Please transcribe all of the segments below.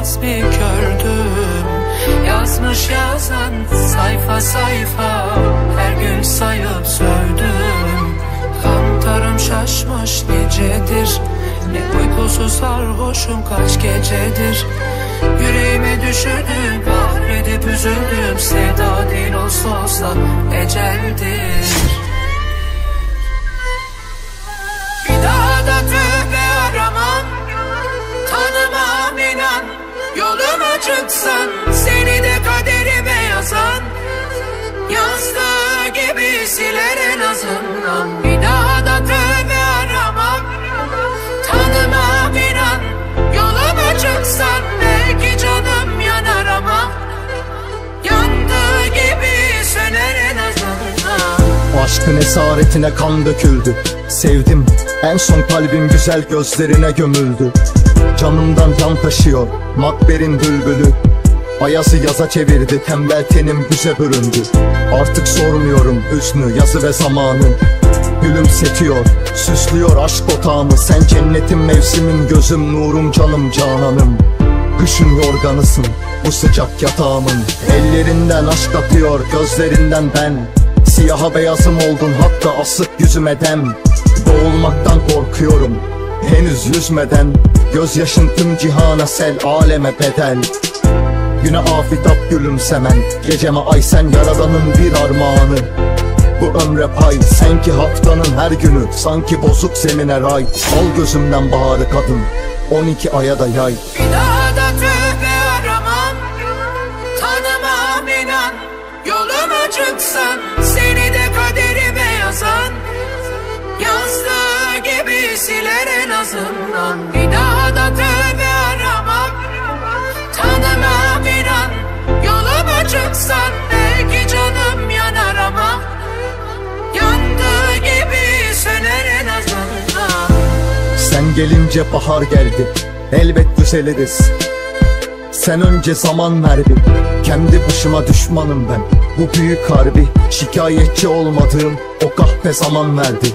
bir kördüm. Yazmış yazan sayfa sayfa Her gün sayıp sövdüm Kantarım şaşmış nicedir Ne uykusuz sarhoşum kaç gecedir. Yüreğime düşürdüm Kahredip üzüldüm. Sevda değil olsa olsa eceldir Çıksan Seni de kaderime yazan Yazdığı gibi siler en azından Bir daha da tövbe aramam Tanımam inan Yoluma çıksan Belki canım yanar ama Yandığı gibi söner en azından Aşkın esaretine kan döküldü. Sevdim en son kalbim güzel gözlerine gömüldü. Canımdan can taşıyor makberin bülbülü Ayazı yaza çevirdi tembel tenim güze büründü. Artık sormuyorum hüznü yazı ve zamanı Gülümsetiyor süslüyor aşk otağımı. Sen cennetim mevsimim gözüm nurum canım cananım. Kışın yorganısın bu sıcak yatağımın. Ellerinden aşk akıyor gözlerinden ben. Siyaha beyazım oldun hatta asık yüzüme dem. Boğulmaktan korkuyorum henüz yüzmeden. Gözyaşın tüm cihana sel aleme bedel Güne afitap gülümsemen Geceme ay sen yaradanın bir armağanı. Bu ömre pay sen ki haftanın her günü. Sanki bozuk zemine ray Al gözümden baharı kadın. 12 aya da yay. Bir daha da tövbe aramam. Tanımam inan Yoluma çıksan Gelince bahar geldi Elbet düzeliriz. Sen önce zaman ver bir Kendi başıma düşmanım ben. Bu büyük harbi Şikayetçi olmadığım O kahpe zaman verdi.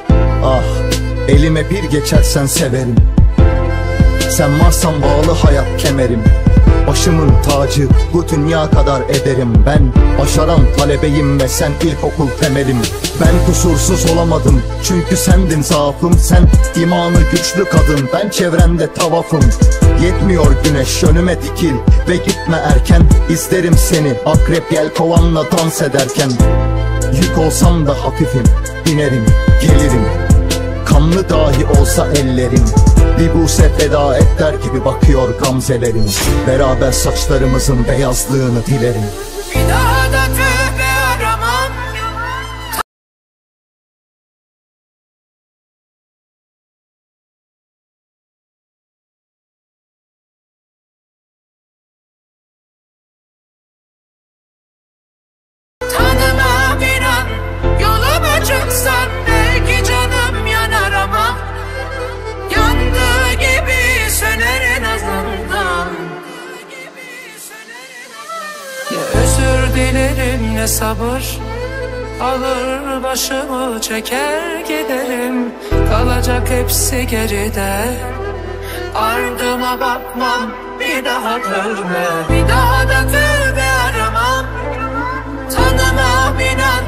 Ah Elime bir geçersen severim. Sen varsan bağlı hayat kemerim Başımın tacı bu dünya kadar ederim Ben. Başaran talebeyim ve sen ilkokul temelim. Ben kusursuz olamadım çünkü sendin zaafım. Sen imanı güçlü kadın ben çevrende tavafım. Yetmiyor güneş önüme dikil ve gitme erken. İzlerim seni akrep yel kovanla dans ederken. Yük olsam da hafifim binerim gelirim Kanlı dahi olsa ellerim Bir buse feda et der gibi bakıyor gamzelerim. Beraber saçlarımızın beyazlığını dilerim. Bir daha da dilerim ne sabır? Alır başımı çeker giderim. Kalacak hepsi geride. Ardıma bakmam bir daha görme Bir daha da tövbe aramam. Tanımam inan